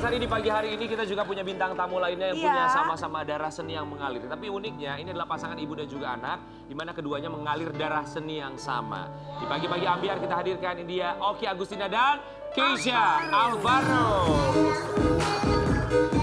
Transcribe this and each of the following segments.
Mas Ari di pagi hari ini kita juga punya bintang tamu lainnya yang Iya. punya sama-sama darah seni yang mengalir. Tapi uniknya ini adalah pasangan ibu dan juga anak di mana keduanya mengalir darah seni yang sama. Di pagi-pagi ambiar kita hadirkan ini dia Oki Agustina dan Keisha Alvaro. Bentar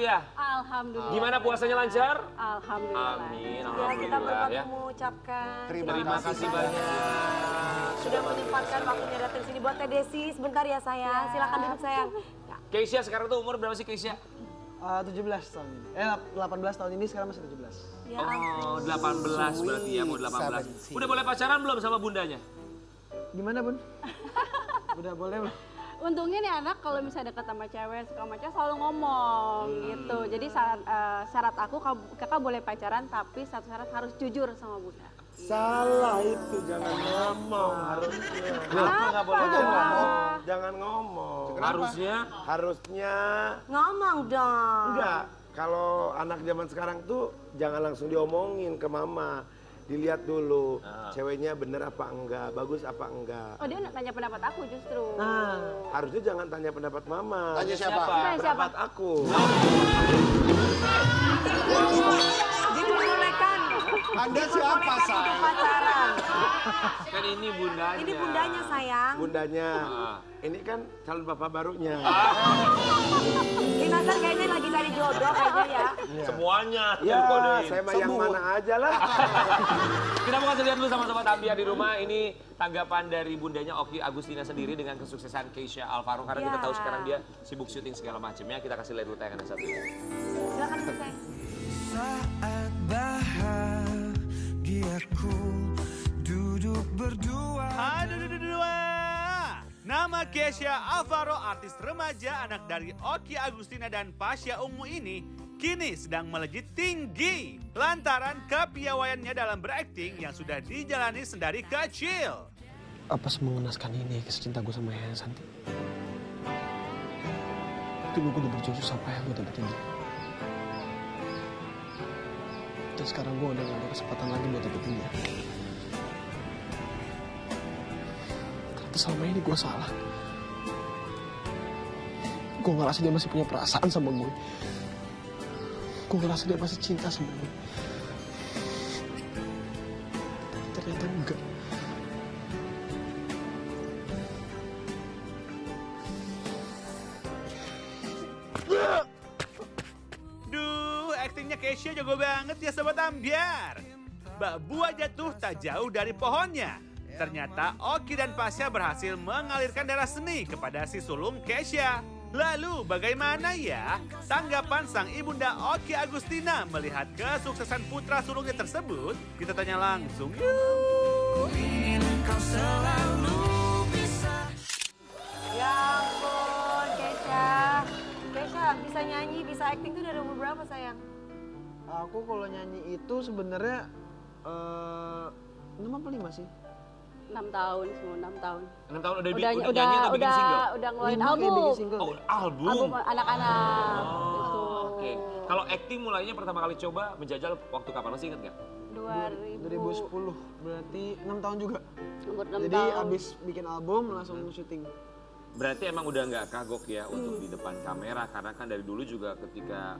ya? Alhamdulillah. Gimana puasanya lancar? Alhamdulillah. Amin, Ya kita alhamdulillah berempat ya. mengucapkan Terima Terima kasih banyak. sudah menyempatkan waktunya datang sini buat Teh Desi. Sebentar ya sayang, silakan duduk sayang. Ya. Keisha sekarang tuh umur berapa sih Keisha? Uh, 17 tahun ini. Eh, lap- 18 tahun ini sekarang masih 17. Ya Oh, 18 berarti ya, mau 18. Sweet, Udah boleh pacaran belum sama bundanya? Gimana, Bun? Udah boleh belum? Untungnya nih anak kalau misalnya dekat sama cewek suka sama cewek selalu ngomong gitu. Jadi syarat, eh, syarat aku kak- kakak boleh pacaran tapi satu syarat harus jujur sama bunda. Salah itu, jangan ngomong harusnya. Kenapa? Jangan ngomong. Harusnya Harusnya Ngomong dong. enggak. Kalau anak zaman sekarang tuh jangan langsung diomongin ke mama. Dilihat dulu, ceweknya bener apa enggak, bagus apa enggak. Oh dia nanya pendapat aku justru. Harusnya jangan tanya pendapat mama. Tanya siapa? Tanya siapa? Pendapat aku. Diperbolehkan. Anda siapa, untuk sayang? pacaran. kan ini bundanya. Ini bundanya sayang. Bundanya, Ah. ini kan calon bapak barunya. Dinasar kayaknya lagi cari jodoh kayaknya ya. Semuanya. Ya, saya mah yang mana aja lah. Kita mau kasih lihat dulu sama sobat ambiar di rumah. Ini tanggapan dari bundanya Oki Agustina sendiri dengan kesuksesan Keisha Alvaro. Karena kita Ya. tahu sekarang dia sibuk syuting segala macamnya. Kita kasih lihat dulu tayangan yang satu ini. Silakan duduk. Saat bahagiaku duduk berdua Aduh, duh, duh, duh, duh. Nama Keisha Alvaro, artis remaja anak dari Oki Agustina dan Pasha Ungu ini kini sedang melejit tinggi lantaran kepiawaiannya dalam berakting yang sudah dijalani sendari kecil. Apa semengenaskan ini kisah cinta gue sama Yaya Santi? Dulu gue udah berjujur sampai yang gue dapetin dia. Dan sekarang gue udah gak ada kesempatan lagi buat dapetin dia. Ternyata selama ini gue salah. Gue ngerasa dia masih punya perasaan sama gue. Gue ngerasa dia masih cinta sama. Tapi ternyata enggak. Duh, aktingnya Keisha jago banget ya Sobat Ambiar. Mbak Buah jatuh tak jauh dari pohonnya. Ternyata Oki dan Pasha berhasil mengalirkan darah seni kepada si sulung Keisha. Lalu bagaimana ya tanggapan sang ibunda Oki Agustina melihat kesuksesan putra sulungnya tersebut? Kita tanya langsung yuk. ingin kau selalu bisa Ya ampun, Kesha. Kesha bisa nyanyi, bisa acting tuh dari umur berapa sayang? Aku kalau nyanyi itu sebenarnya eh apa lima sih? 6 tahun semua 6 tahun. 6 tahun udah, Udah udah, udah nyanyi atau bikin udah single? udah ngeluarin kayak bikin album. single. Oh, album. Album anak-anak. Oh, gitu. Oke. Kalau acting mulainya pertama kali coba menjajal waktu kapan? Masih ingat nggak? 2000 2010 berarti enam tahun juga. umur 6 Jadi tahun. abis bikin album langsung syuting. Berarti emang udah nggak kagok ya untuk di depan kamera karena kan dari dulu juga ketika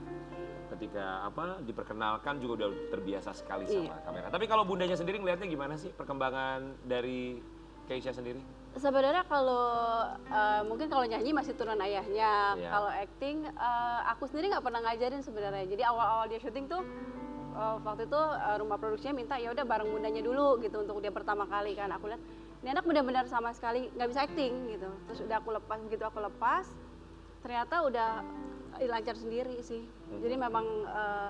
ketika apa diperkenalkan juga udah terbiasa sekali sama Iya. kamera. Tapi kalau bundanya sendiri ngelihatnya gimana sih perkembangan dari Keisha sendiri? Sebenarnya kalau eh, mungkin kalau nyanyi masih turun ayahnya, Iya. kalau acting eh, aku sendiri nggak pernah ngajarin sebenarnya. Jadi awal-awal dia syuting tuh eh, waktu itu rumah produksinya minta ya udah bareng bundanya dulu gitu untuk dia pertama kali kan. Aku lihat ini anak benar-benar sama sekali nggak bisa acting gitu. Terus udah aku lepas begitu aku lepas ternyata udah lancar sendiri sih. Jadi memang eh,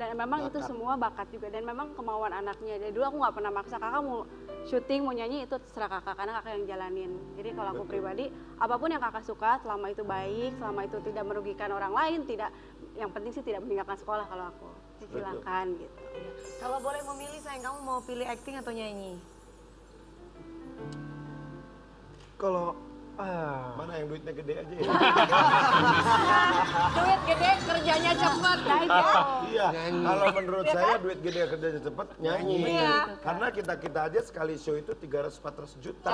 dan memang itu semua bakat juga dan memang kemauan anaknya. Jadi dulu aku nggak pernah maksa kakak mau syuting mau nyanyi itu terserah kakak karena kakak yang jalanin. Jadi kalau aku pribadi apa pun yang kakak suka selama itu baik, selama itu tidak merugikan orang lain, tidak yang penting sih tidak meninggalkan sekolah kalau aku. silakan gitu. Kalau boleh memilih sayang kamu mau pilih acting atau nyanyi? Kalau ah, Mana yang duitnya gede aja ya? Duit gede, kerjanya cepet. Nah itu. Iya, kalau menurut saya duit gede kerja cepet nyanyi. Iya. Karena kita-kita aja sekali show itu 300-400 juta.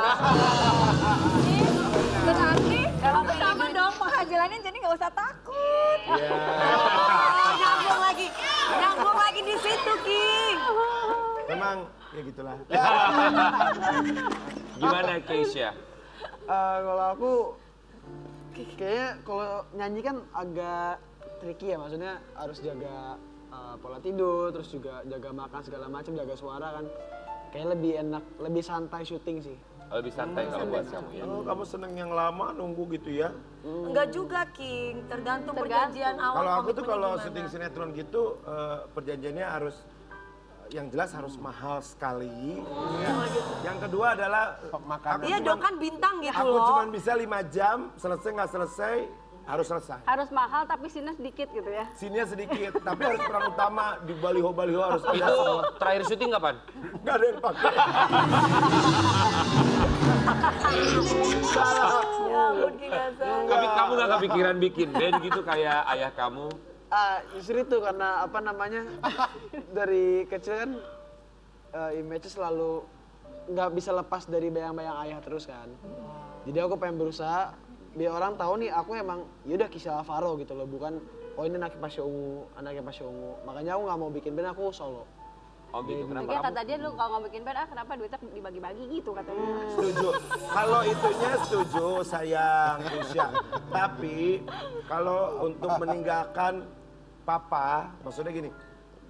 Berarti Kamu sama dong penghasilannya jadi nggak usah takut. Iya. Nyambung lagi, nyambung lagi di situ Ki. Memang ya gitulah. Gimana Keisha? Eh, kalau aku kayaknya kalau nyanyi kan agak tricky ya maksudnya harus jaga eh, pola tidur terus juga jaga makan segala macam jaga suara kan kayak lebih enak lebih santai syuting sih Lebih santai kalau buat kamu ya. Oh, kamu seneng yang lama nunggu gitu ya? Enggak juga King, tergantung, Tergantung. perjanjian awal. Kalau aku tuh kalau syuting sinetron gitu eh, perjanjiannya harus yang jelas harus mahal sekali. ya. Yang kedua adalah Makanan. Iya dong kan bintang gitu aku loh. cuma bisa lima jam selesai nggak selesai harus selesai. Harus mahal tapi sinnya sedikit gitu ya. Sininya sedikit, tapi harus peran utama di baliho-baliho harus ada Itu semua. terakhir syuting kapan? Nggak ada yang pakai. Salah. Ya ampun. Tapi kamu gak kepikiran bikin band gitu kayak ayah kamu? Ah justru itu karena apa namanya dari kecil kan eh, image selalu nggak bisa lepas dari bayang-bayang ayah terus kan. Jadi aku pengen berusaha biar orang tahu nih aku emang yaudah kisah Alvaro gitu loh bukan oh ini anaknya Pasya Ungu anaknya Pasya Ungu. Makanya aku nggak mau bikin band aku solo Oh gitu, kenapa kata dia dulu kalau nggak bikin band ah kenapa duitnya dibagi-bagi gitu katanya. Setuju. Kalau itunya setuju sayang Isya. Tapi kalau untuk meninggalkan papa, maksudnya gini,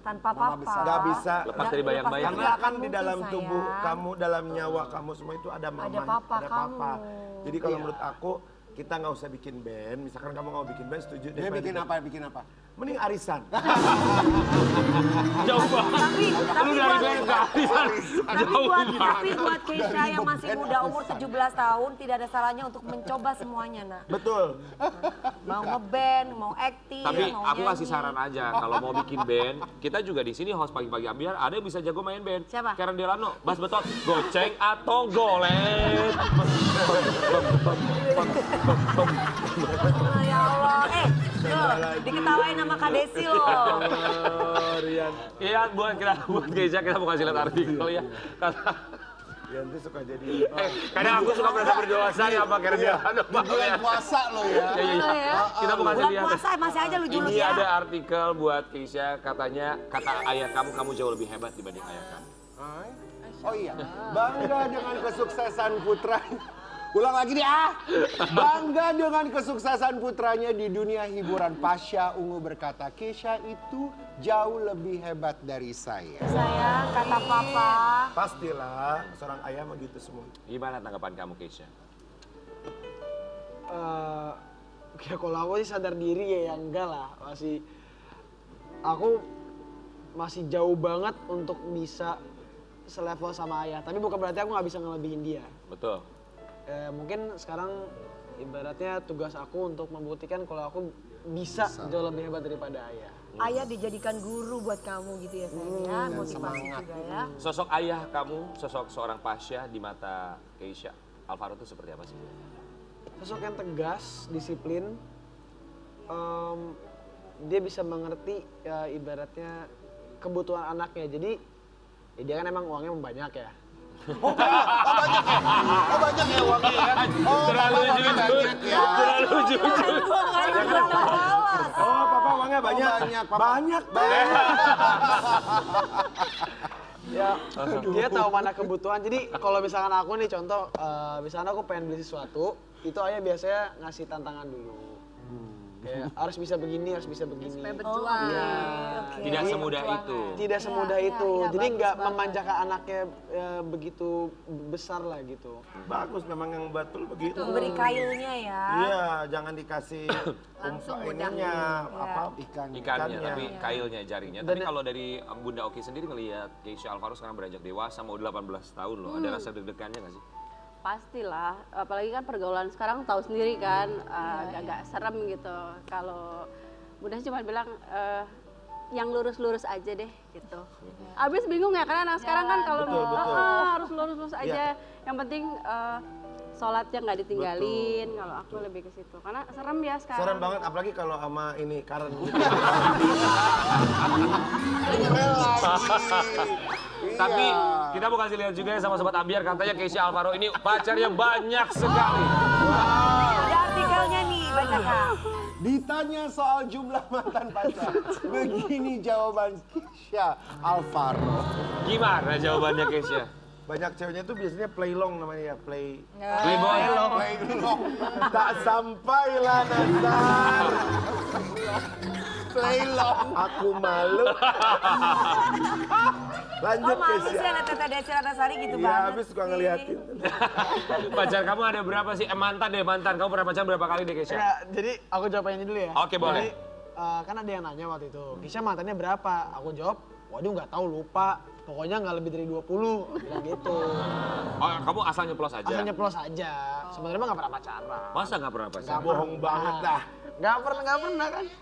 Tanpa papa. nggak bisa Lepas dari bayang-bayang. Karena kan di dalam sayang. tubuh kamu, dalam nyawa kamu semua itu ada mama, Ada papa kamu. Jadi kalau menurut aku kita nggak usah bikin band. Misalkan kamu nggak mau bikin band, setuju deh. Dia bikin apa? Bikin apa? Mending arisan. Jauh banget. Tapi, tapi buat, tapi Jauh buat, banget. tapi buat Keisha yang masih muda umur 17 tahun tidak ada salahnya untuk mencoba semuanya nak. Betul. Mau ngeband, mau acting, Tapi mau aku kasih saran aja kalau mau bikin band, kita juga di sini host pagi-pagi ambiar ada yang bisa jago main band. Siapa? Karen Delano, bass betot, goceng atau golet. Ya Allah. Eh, diketawain sama Kak Desi loh. Oh, Rian. Iya buat kita buat Keisha kita mau kasih lihat artikel ya. Kata, Rian tuh suka jadi eh, kadang aku suka merasa berdosa ya sama. Di bulan puasa loh ya. Iya, iya, iya. Kita mau kasih lihat. puasa masih aja lu julus Ini ya. ada artikel buat Keisha katanya kata ayah kamu kamu jauh lebih hebat dibanding ayah kamu. Oh iya, bangga dengan kesuksesan putra. Ulang lagi nih ah. Bangga dengan kesuksesan putranya di dunia hiburan. Pasha Ungu berkata, Kesha itu jauh lebih hebat dari saya. Sayang, kata papa. pastilah seorang ayah mah gitu semua. Gimana tanggapan kamu Keisha? eh ya kalau aku sih sadar diri ya yang enggak lah masih aku masih jauh banget untuk bisa selevel sama ayah tapi bukan berarti aku nggak bisa ngelebihin dia Betul. Eh, mungkin sekarang ibaratnya tugas aku untuk membuktikan kalau aku bisa, jauh lebih hebat daripada ayah. Ayah dijadikan guru buat kamu gitu ya sayang ya. Motivasi juga ya. Sosok ayah kamu, sosok seorang Pasha di mata Keisha, Alvaro itu seperti apa sih? sosok yang tegas disiplin em, dia bisa mengerti ya, ibaratnya kebutuhan anaknya. Jadi ya dia kan emang uangnya banyak ya Oh banyak ya? Oh banyak ya uangnya ya? Oh Terlalu jujur. ya? Terlalu jujur. Oh, papa uangnya banyak. banyak, Papa. Banyak, banyak. ya dia tahu mana kebutuhan jadi kalau misalkan aku nih contoh eh, misalkan aku pengen beli sesuatu itu ayah biasanya ngasih tantangan dulu kayak harus bisa begini harus bisa begini Supaya berjuang. Tidak semudah itu. tidak semudah Iya, itu iya, jadi bagus nggak memanjakan anaknya eh, begitu besar lah gitu Bagus memang yang betul begitu. Memberi kailnya ya. Iya, jangan dikasih umpa ininya apa Ikan. Ikannya, Ikannya. tapi kailnya, jarinya. Tapi kalau dari um, Bunda Oki sendiri ngelihat Keisha Alvaro sekarang beranjak dewasa, mau 18 tahun loh. Ada rasa deg-degannya nggak sih? Pastilah, apalagi kan pergaulan sekarang tahu sendiri kan, uh, agak-agak serem gitu. Kalau Bunda cuma bilang, eh, yang lurus-lurus aja deh gitu. Abis bingung ya karena anak sekarang kan kalau Betul, betul. Ah, harus lurus-lurus aja. Yang penting eh, sholatnya nggak ditinggalin. Kalau aku lebih ke situ karena serem ya sekarang. Serem banget, apalagi kalau sama ini Karen. Tapi Iya. kita mau kasih lihat juga ya sama Sobat Ambiar, katanya Keisha Alvaro ini pacarnya banyak sekali. Ada artikelnya nih, baca kak. Ditanya soal jumlah mantan pacar, begini jawaban Keisha Alvaro. Gimana jawabannya Keisha? Banyak ceweknya tuh biasanya play long namanya ya, play Playboy. Play long, tak sampailah Nazar. play long. Aku malu. Lanjut Oh malu sih anak Tata Desi Ratnasari gitu Iya, banget habis suka ngeliatin. Pacar kamu ada berapa sih? Eh, mantan deh, mantan. Kamu pernah pacaran berapa kali deh Keisha? Ya, jadi aku jawab yang ini dulu ya. Oke, boleh. Jadi, eh, kan ada yang nanya waktu itu, Kisha mantannya berapa? Aku jawab, waduh nggak tahu lupa. Pokoknya nggak lebih dari 20, aku bilang gitu. Oh, kamu asal nyeplos aja? Asal nyeplos aja. Sebenarnya mah nggak pernah pacaran. Masa nggak pernah pacaran? Bohong banget dah. Nggak pernah, nggak pernah kan?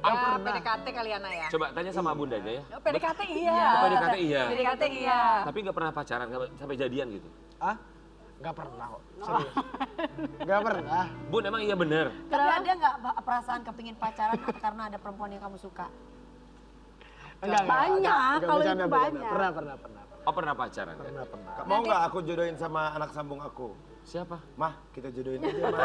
Ya, PDKT kali Ana ya. Coba tanya sama bunda aja ya. Oh, PDKT iya. Oh, PDKT iya. PDKT iya. Tapi nggak pernah pacaran, nggak sampai jadian gitu. Ah? Nggak pernah kok, serius. Nggak pernah. Bun, emang iya bener? Tapi ada nggak ba- perasaan kepingin pacaran karena ada perempuan yang kamu suka? Enggak, enggak, Banyak, enggak, kalau bercanda, itu bercanda. banyak. Pernah, pernah, pernah. Oh, pernah pacaran? ya? Pernah, pernah. Mau nggak aku jodohin sama anak sambung aku? Siapa? Mah, kita jodohin aja, Mah.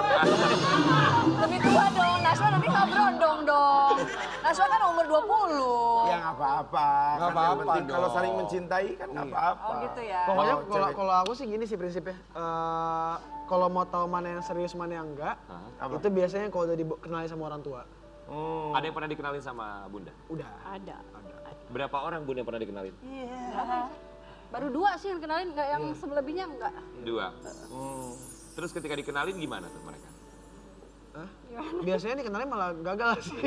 Lebih tua dong. Naswa nanti nggak berondong dong. Naswa kan umur 20. Ya nggak apa-apa. Nggak Kan apa-apa kalau saling mencintai kan nggak apa-apa. Oh gitu ya. Pokoknya Oh, kalau kalau aku sih gini sih prinsipnya. Eh, kalau mau tahu mana yang serius mana yang enggak, Apa? itu biasanya kalau udah dikenalin sama orang tua. Hmm. Ada yang pernah dikenalin sama bunda? Udah. Ada. Berapa orang bunda yang pernah dikenalin? Baru dua sih yang kenalin, nggak yang selebihnya enggak. Dua. Terus ketika dikenalin gimana tuh mereka? Hah? Biasanya dikenalin malah gagal sih.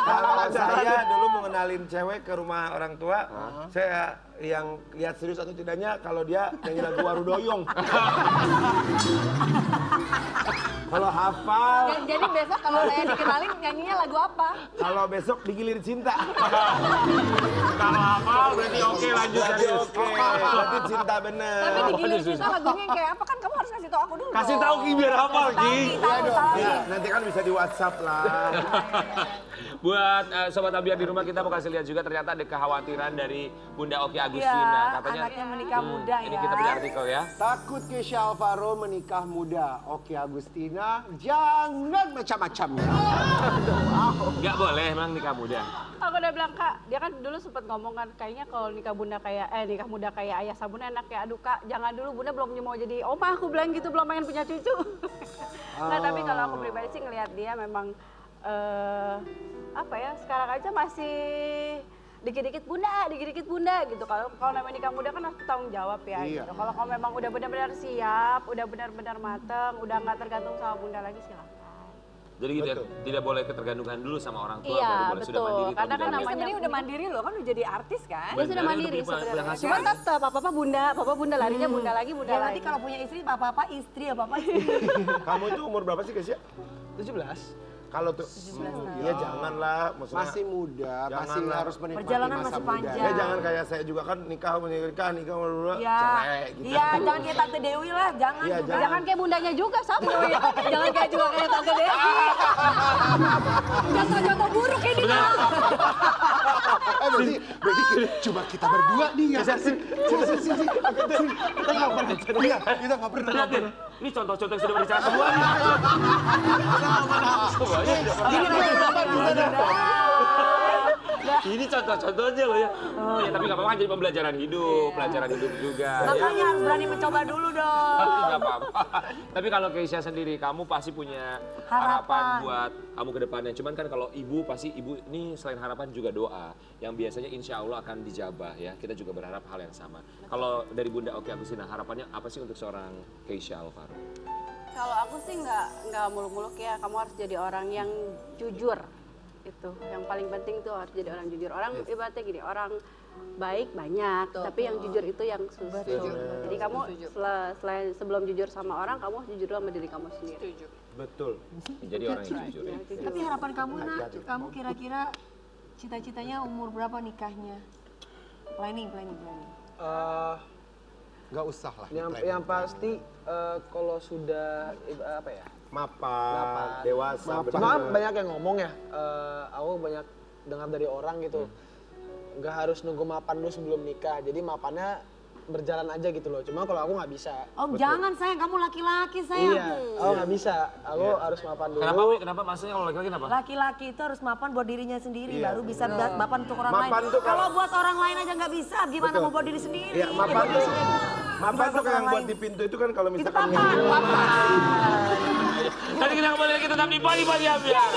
Kalau saya dulu mau ngenalin cewek ke rumah orang tua, saya yang lihat serius atau tidaknya kalau dia nyanyi lagu Warudoyong. kalau hafal, Ja- Jadi besok kalau saya dikenalin nyanyinya lagu apa? kalau besok digilir cinta. Kalau hafal berarti oke lanjut Berarti serius. oke, berarti cinta bener. Tapi di gilir Aduh, kita lagunya yang kayak apa kan kamu harus kasih tau aku dulu. Kasih tahu Ki biar hafal Ki. Tahu, tahu, tahu. Ya, nanti kan bisa di WhatsApp lah. Buat eh, sobat Abiar di rumah kita mau kasih lihat juga ternyata ada kekhawatiran dari Bunda Oki Agustina. Iya, Katanya anaknya menikah Hmm, muda ini ya. kita punya artikel ya. Takut Keisha Alvaro menikah muda. Oke Agustina, jangan macam-macam ya. Nggak boleh emang nikah muda. Aku udah bilang kak, dia kan dulu sempat ngomong kan kayaknya kalau nikah bunda kayak eh nikah muda kayak ayah sabun enak ya. Aduh kak, jangan dulu bunda belum mau jadi oma aku bilang gitu belum pengen punya cucu. Nggak tapi kalau aku pribadi sih ngelihat dia memang eh apa ya sekarang aja masih dikit-dikit bunda, dikit-dikit bunda gitu. Kalau kalau namanya nikah muda kan harus tanggung jawab ya Iya. gitu. Kalau kamu memang udah benar-benar siap, udah benar-benar mateng, udah nggak tergantung sama bunda lagi silakan. Jadi gitu ya, tidak boleh ketergantungan dulu sama orang tua, Iya, baru boleh sudah betul. mandiri. Karena kan namanya- sebenarnya udah mandiri loh kan udah jadi artis kan. Dia sudah mandiri sebenarnya. Cuma tetap apa-apa bunda, apa bunda larinya bunda lagi, bunda Ya lagi. nanti kalau punya istri, apa-apa istri, apa-apa istri. Kamu itu umur berapa sih, Kesia? 17. Kalau tuh, hmm, ya janganlah, maksudnya. Masih muda, masih harus menikmati Perjalanan masa masih muda. panjang. Ya jangan kayak saya juga kan nikah menikah nikah berdua Iya, cerai gitu. iya jangan kayak Tante Dewi lah, jangan juga. jangan. Jangan kayak bundanya juga sama. Jangan kayak juga kayak tante Devi. Contoh-contoh buruk ini. Berarti, berarti kita- cuma kita berdua nih ya. Sini, sini, sini, sini, sini. Kita nggak pernah. Iya, kita nggak pernah. Lihat deh, ini contoh-contoh yang sudah berbicara semua nih. Ini bapak? Ini contoh-contohnya loh ya. Oh ya tapi nggak apa-apa jadi pembelajaran hidup, pelajaran hidup juga. ya. Makanya harus berani mencoba dulu dong. Nggak apa-apa. Tapi kalau Keisha sendiri, kamu pasti punya harapan, Harapan. buat kamu ke depannya. Cuman kan kalau ibu pasti ibu ini selain harapan juga doa yang biasanya insya Allah akan dijabah ya. Kita juga berharap hal yang sama. Kalau dari Bunda Oki Agustina harapannya apa sih untuk seorang Keisha Alvaro? Kalau aku sih nggak nggak muluk-muluk ya. Kamu harus jadi orang yang jujur. Itu yang paling penting tuh harus jadi orang jujur. Orang ibaratnya gini, orang baik banyak, tapi yang jujur itu yang susah. Jadi kamu sel- selain sebelum jujur sama orang, kamu harus jujur sama diri kamu sendiri. Betul. Jadi orang yang jujur. ya. Tapi harapan kamu nak, kamu kira-kira cita-citanya umur berapa nikahnya? Planning, planning, planning. Eh, Nggak usah lah. yang yang pasti eh, kalau sudah eh, apa ya Mapan, dewasa, Maaf, cuma banyak yang ngomong ya eh, aku banyak dengar dari orang gitu nggak harus nunggu mapan dulu sebelum nikah jadi mapannya berjalan aja gitu loh cuma kalau aku nggak bisa Oh jangan sayang, kamu laki-laki sayang. iya aku nggak bisa aku harus mapan dulu Kenapa? Kenapa? Maksudnya kalau laki-laki kenapa? Laki-laki itu harus mapan buat dirinya sendiri, Iya. baru bisa buat mapan untuk orang Mapan lain. tuh Kalau kalau- buat orang lain aja nggak bisa, gimana mau buat diri sendiri? Iya, mapan tuh. Mapan tuh yang buat di pintu itu kan kalau Itu misalkan papan, papan. Tadi kita kembali lagi tetap di Pagi Pagi Ambiar.